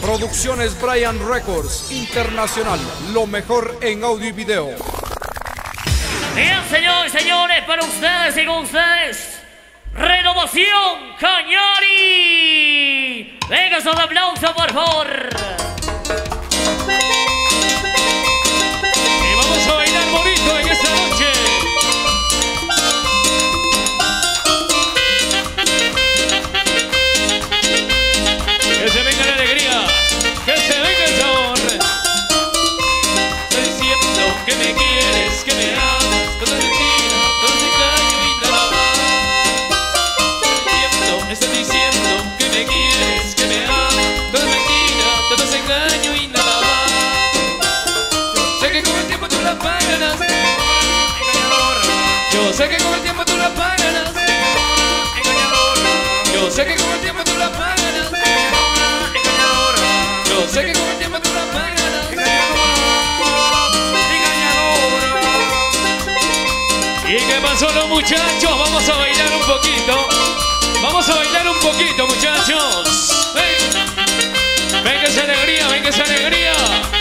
Producciones Brian Records Internacional, lo mejor en audio y video. Bien, señores, señores, para ustedes y con ustedes, Renovación Cañari. Venga, un aplauso, por favor. sé que con el tiempo tú la pagarás. Yo sé que con el tiempo tú la pagarás. Yo sé que con el tiempo tú la pagarás. ¿Y qué pasó los muchachos? Vamos a bailar un poquito. Vamos a bailar un poquito, muchachos. Ven, ven que esa alegría, ven que esa alegría.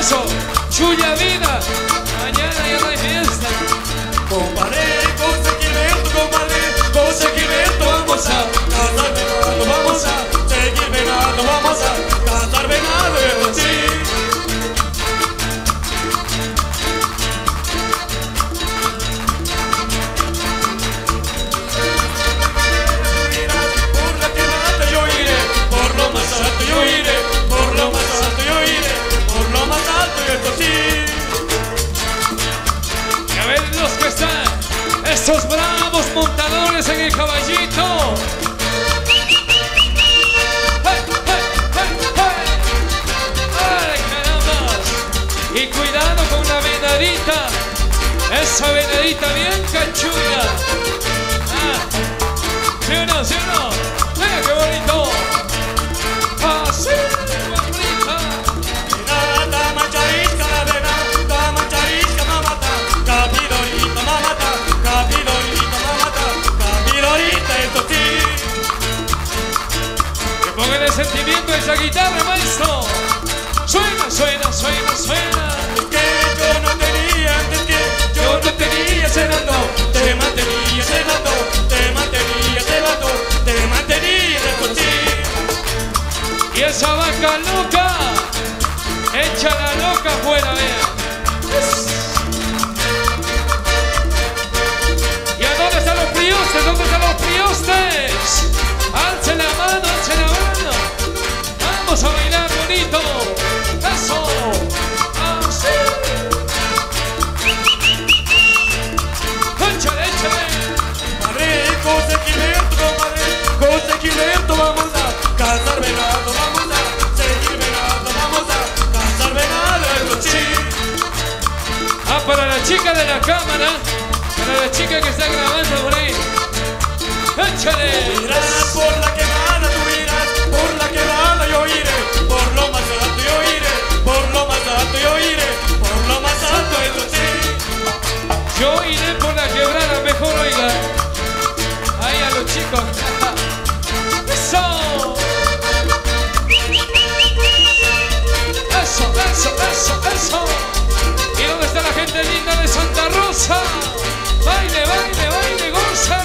Eso, chulla vida. Mañana ya no hay fiesta. Compadre, conseguimiento, compadre, conseguimiento, vamos a vamos a seguir vamos a estos bravos montadores en el caballito. ¡Hey, hey, hey. Y cuidado con la venadita, esa venadita bien cachuda. Ah, ¿Sí o no, sí o no? ¡Mira qué bonito! Esa guitarra, maestro. Suena, suena, suena, suena. Que yo no tenía, antes que yo no tenía cenando, te mantenía cenando, te mantenía cenando, te mantenía, esto sí. Y esa vaca loca, echa la loca afuera, vean. ¿Y a dónde están los priostes? ¿Dónde están los priostes? Alce la mano, alce la mano. Vamos a bailar bonito. Eso. Así. Échale, échale. Madre, conseguimiento, compadre, conseguimiento, vamos a cazar venado, vamos a seguir venado, vamos a cazar venado, sí. Ah, para la chica de la cámara, para la chica que está grabando por ahí. Échale. Irás por la quebrada, alto yo iré, por lo más alto yo iré, por lo más alto. Yo iré por la quebrada, mejor oigan. Ahí a los chicos. Eso. Eso, eso, eso, eso. ¿Y dónde está la gente linda de Santa Rosa? Baile, baile, baile, goza.